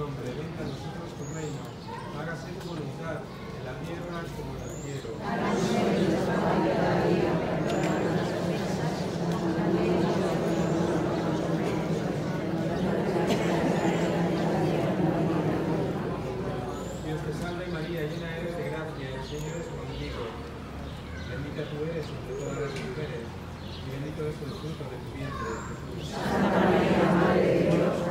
nombre, venga a nosotros tu reino, hágase tu voluntad, en la tierra como en el cielo. Dios te salve María, llena eres de gracia, el Señor es contigo. Bendita tú eres entre todas las mujeres, y bendito es el fruto de tu vientre, Jesús. Alabado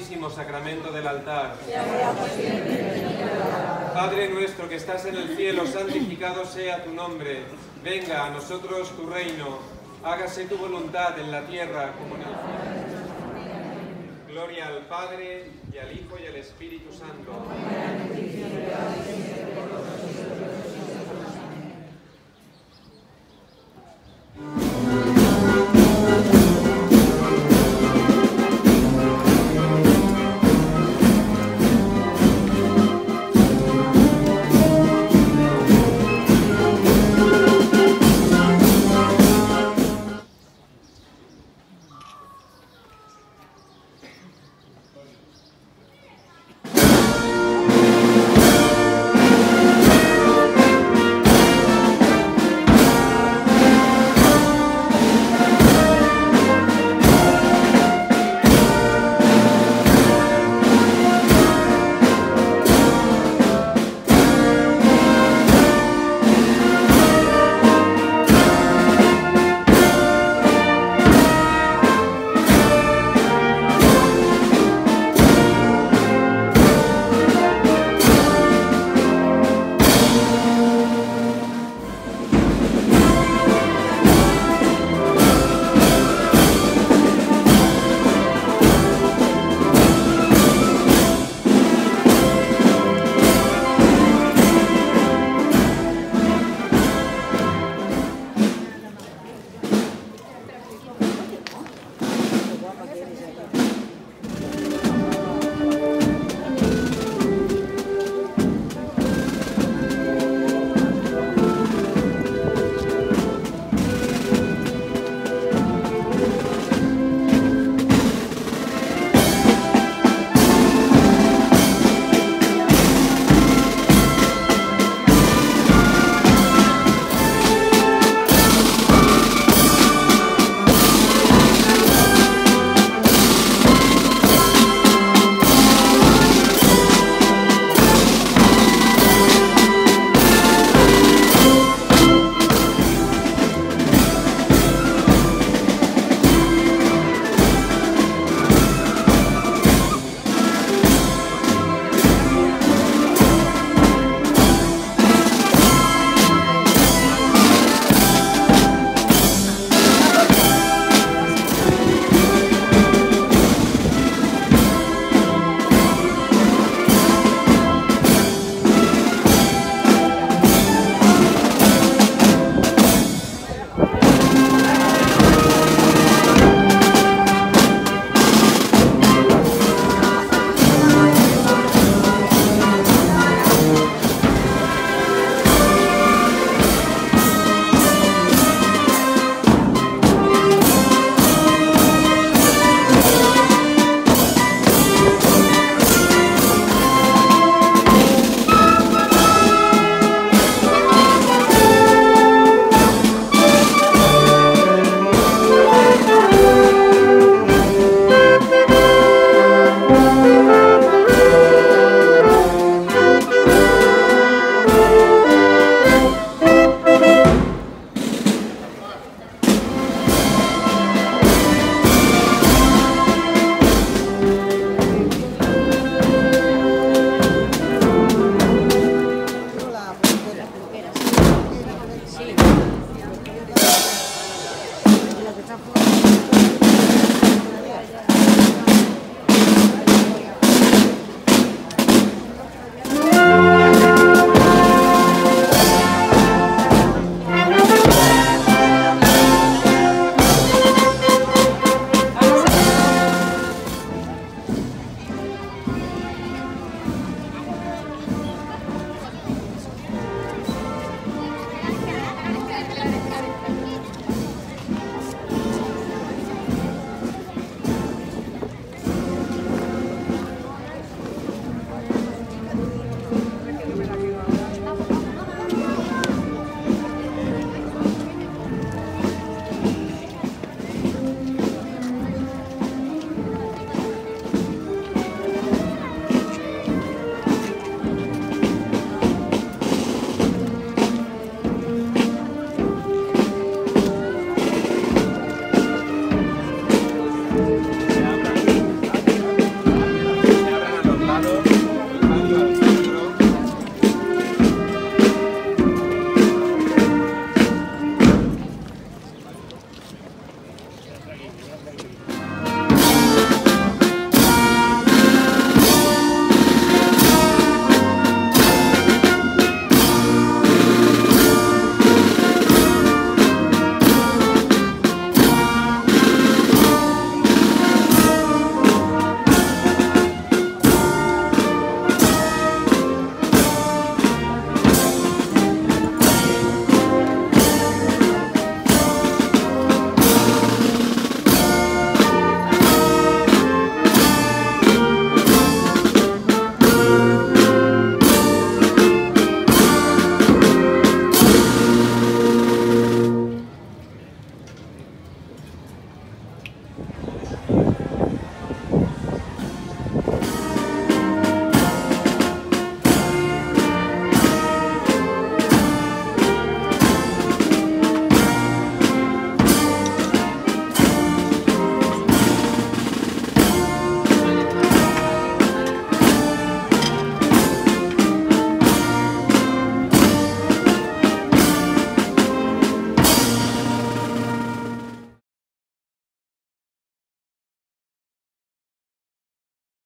sacramento del altar. Padre nuestro que estás en el cielo, santificado sea tu nombre. Venga a nosotros tu reino. Hágase tu voluntad en la tierra como en el cielo. Gloria al Padre y al Hijo y al Espíritu Santo.